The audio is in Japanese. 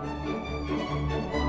フフフフ。